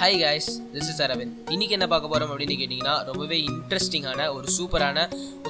Hi guys this is Aravind இன்னைக்கு என்ன பார்க்க போகிறோம் அப்படின்னு கேட்டிங்கன்னா ரொம்பவே இன்ட்ரெஸ்டிங்கான ஒரு சூப்பரான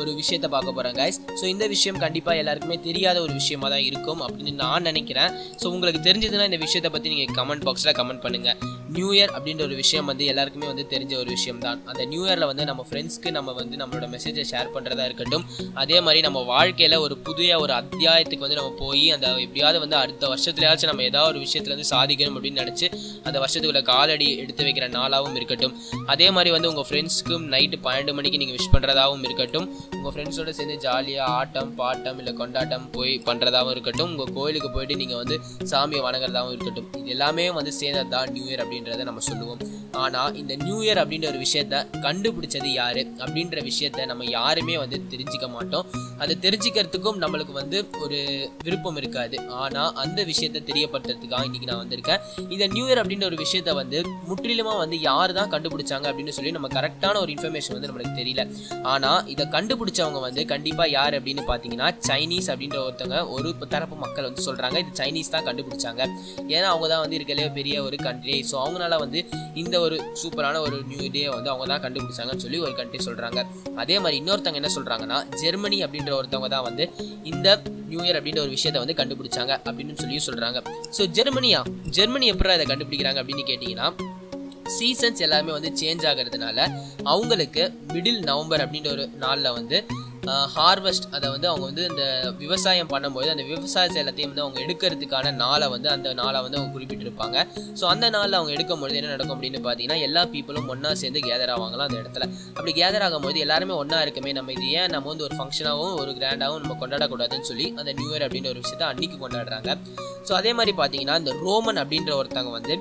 ஒரு விஷயத்தை பார்க்க போகிறோம் காய்ஸ் ஸோ இந்த விஷயம் கண்டிப்பாக எல்லாருக்குமே தெரியாத ஒரு விஷயமா தான் இருக்கும் அப்படின்னு நான் நினைக்கிறேன். ஸோ உங்களுக்கு தெரிஞ்சதுன்னா இந்த விஷயத்தை பற்றி நீங்கள் கமெண்ட் பாக்ஸில் கமெண்ட் பண்ணுங்க. நியூ இயர் அப்படின்ற ஒரு விஷயம் வந்து எல்லாருக்குமே வந்து தெரிஞ்ச ஒரு விஷயம் தான். அந்த நியூ இயரில் வந்து நம்ம ஃப்ரெண்ட்ஸ்க்கு நம்ம வந்து நம்மளோட மெசேஜை ஷேர் பண்ணுறதா இருக்கட்டும். அதே மாதிரி நம்ம வாழ்க்கையில் ஒரு புதிய ஒரு அத்தியாயத்துக்கு வந்து நம்ம போய் அந்த எப்படியாவது வந்து அடுத்த வருஷத்துலயாச்சும் நம்ம ஏதாவது ஒரு விஷயத்துல வந்து சாதிக்கணும் அப்படின்னு நினச்சி அந்த வருஷத்துக்குள்ள காலடி எடுத்து வைக்கிற நாளாகவும் இருக்கட்டும். அதே மாதிரி வந்து உங்கள் ஃப்ரெண்ட்ஸ்க்கும் நைட்டு பன்னெண்டு மணிக்கு நீங்கள் விஷ் பண்ணுறதாகவும் இருக்கட்டும். உங்கள் ஃப்ரெண்ட்ஸோட சேர்ந்து ஜாலியாக ஆட்டம் பாட்டம் இல்லை கொண்டாட்டம் போய் பண்ணுறதாகவும் இருக்கட்டும். உங்கள் கோயிலுக்கு போயிட்டு நீங்கள் வந்து சாமியை வணங்குறதாகவும் இருக்கட்டும். இது எல்லாமே வந்து சேர்ந்தது தான் நியூ இயர் அப்படின்றத நம்ம சொல்லுவோம். ஆனால் இந்த நியூ இயர் அப்படின்ற ஒரு விஷயத்த கண்டுபிடிச்சது யார்? அப்படின்ற விஷயத்த நம்ம யாருமே வந்து தெரிஞ்சுக்க மாட்டோம். அதை தெரிஞ்சுக்கிறதுக்கும் நம்மளுக்கு வந்து ஒரு விருப்பம் இருக்காது. ஆனால் அந்த விஷயத்தை தெரியப்படுத்துறதுக்காக இன்றைக்கி நான் வந்திருக்கேன். இந்த நியூ இயர் அப்படின்ற ஒரு விஷயத்த வந்து முற்றிலுமாக வந்து யார் தான் கண்டுபிடிச்சாங்க அப்படின்னு சொல்லி நம்ம கரெக்டான ஒரு இன்ஃபர்மேஷன் வந்து நம்மளுக்கு தெரியல. ஆனால் இதை கண்டுபிடிச்சவங்க வந்து கண்டிப்பாக யார் அப்படின்னு பார்த்தீங்கன்னா சைனீஸ் அப்படின்ற ஒருத்தவங்க ஒரு தரப்பு மக்கள் வந்து சொல்கிறாங்க இது சைனீஸ் தான் கண்டுபிடிச்சாங்க. ஏன்னா அவங்க தான் வந்து இருக்கலையே பெரிய ஒரு கண்ட்ரி ஸோ அவங்களால வந்து இந்த ஒரு சூப்பரான ஒரு நியூ டே வந்து அவங்க தான் கண்டுபிடிச்சாங்கன்னு சொல்லி ஒரு கண்ட்ரி சொல்கிறாங்க அதே மாதிரி இன்னொருத்தவங்க என்ன சொல்கிறாங்கன்னா ஜெர்மனி அப்படின்ற ஒருத்தவங்க தான் வந்து இந்த நியூ இயர் அப்படின்ற ஒரு விஷயத்தை வந்து கண்டுபிடிச்சாங்க அப்படின்னு சொல்லி சொல்கிறாங்க ஸோ ஜெர்மனியா ஜெர்மனி எப்படி இதை கண்டுபிடிக்கிறாங்க அப்படின்னு கேட்டிங்கன்னா சீசன்ஸ் எல்லாமே வந்து சேஞ்ச் ஆகிறதுனால அவங்களுக்கு மிடில் நவம்பர் அப்படின்ற ஒரு நாளில் வந்து ஹார்வெஸ்ட் அதை வந்து அவங்க வந்து இந்த விவசாயம் பண்ணும்போது அந்த விவசாயத்தை எல்லாத்தையும் வந்து அவங்க எடுக்கிறதுக்கான நாளை வந்து அந்த நாளை வந்து அவங்க குறிப்பிட்டிருப்பாங்க. ஸோ அந்த நாளில் அவங்க எடுக்கும்பொழுது என்ன நடக்கும் அப்படின்னு பார்த்தீங்கன்னா எல்லா பீப்புளும் ஒன்றா சேர்ந்து கேதர் ஆவாங்களாம் அந்த இடத்துல. அப்படி கேதர் ஆகும்போது எல்லாருமே ஒன்றா இருக்குமே நம்ம இது ஏன் நம்ம வந்து ஒரு ஃபங்க்ஷனாகவும் ஒரு கிராண்டாகவும் நம்ம கொண்டாடக்கூடாதுன்னு சொல்லி அந்த நியூ இயர் அப்படின்ற ஒரு விஷயத்தை அன்னைக்கு கொண்டாடுறாங்க. ஸோ அதே மாதிரி பார்த்தீங்கன்னா இந்த ரோமன் அப்படின்ற ஒருத்தவங்க வந்து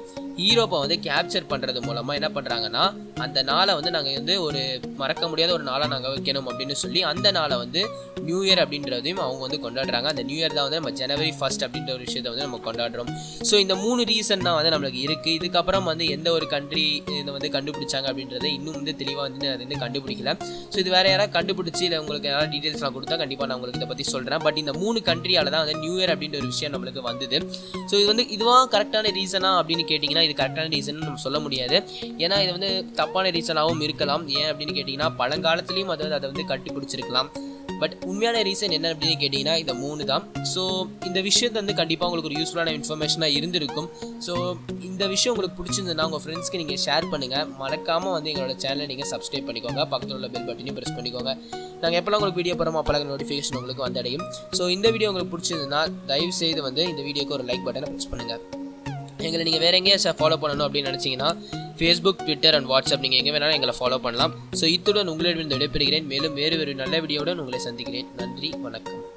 ஈரோப்பை வந்து கேப்சர் பண்ணுறது மூலமாக என்ன பண்ணுறாங்கன்னா அந்த நாளை வந்து நாங்கள் வந்து ஒரு மறக்க முடியாத ஒரு நாளாக நாங்கள் வைக்கணும் அப்படின்னு சொல்லி அந்த நாளை வந்து நியூ இயர் அப்படின்றதையும் அவங்க வந்து கொண்டாடுறாங்க. அந்த நியூ இயர் தான் வந்து நம்ம ஜனவரி ஃபர்ஸ்ட் அப்படின்ற ஒரு விஷயத்தை வந்து நம்ம கொண்டாடுறோம். ஸோ இந்த மூணு ரீசன் தான் வந்து நம்மளுக்கு இருக்குது இதுக்கப்புறம் வந்து எந்த ஒரு கண்ட்ரி இதை வந்து கண்டுபிடிச்சாங்க அப்படின்றத இன்னும் வந்து தெளிவாக வந்து அது வந்து கண்டுபிடிக்கல. ஸோ இது வேறு யாராவது கண்டுபிடிச்சி இல்லை உங்களுக்கு யாராவது டீட்டெயில்ஸ்லாம் கொடுத்தா கண்டிப்பாக நான் உங்களுக்கு இதை பற்றி சொல்கிறேன் பட் இந்த மூணு கண்ட்ரியால் தான் வந்து நியூ இயர் அப்படின்ற ஒரு விஷயம் நம்மளுக்கு வந்தது. ஸோ இது வந்து இதுவாக கரெக்டான ரீசனா அப்படின்னு கேட்டிங்கன்னா இது கரெக்டான ரீசன் நம்ம சொல்ல முடியாது. ஏன்னா இது வந்து தப்பான ரீசனாகவும் இருக்கலாம். ஏன் அப்படின்னு கேட்டிங்கன்னா பழங்காலத்துலேயும் அது வந்து அதை வந்து கண்டுபிடிச்சிருக்கலாம். பட் உண்மையான ரீசன் என்ன அப்படின்னு கேட்டிங்கன்னா இந்த மூணு தான். ஸோ இந்த விஷயத்தை வந்து கண்டிப்பாக உங்களுக்கு ஒரு யூஸ்ஃபுல்லான இன்ஃபர்மேஷனாக இருந்திருக்கும். ஸோ இந்த விஷயம் உங்களுக்கு பிடிச்சிருந்ததுன்னா உங்கள் ஃப்ரெண்ட்ஸ்க்கு நீங்கள் ஷேர் பண்ணுங்கள் மறக்காமல் வந்து எங்களோட சேனலை நீங்கள் சப்ஸ்கிரைப் பண்ணிக்கோங்க. பக்கத்தில் உள்ள பெல் பட்டனையும் ப்ரெஸ் பண்ணிக்கோங்க. நாங்கள் எப்போல்லாம் உங்களுக்கு வீடியோ போகிறோம் அப்போல்லாம் நோட்டிஃபிகேஷன் உங்களுக்கு வந்தடையும் ஸோ இந்த வீடியோ உங்களுக்கு பிடிச்சிருந்ததுன்னா தயவு செய்து வந்து இந்த வீடியோக்கு ஒரு லைக் பட்டனை ப்ரெஸ் பண்ணுங்கள் எங்களை நீங்கள் வேற எங்கேயா ஃபாலோ பண்ணணும் அப்படின்னு நினச்சிங்கன்னா ஃபேஸ்புக் ட்விட்டர் அண்ட் வாட்ஸ்அப் நீங்கள் எங்கே வேணாலும் எங்களை ஃபாலோ பண்ணலாம். ஸோ இத்துடன் உங்களிடம் விடைபெறுகிறேன். மேலும் வேறு வேறு நல்ல வீடியோவுடன் உங்களை சந்திக்கிறேன். நன்றி வணக்கம்.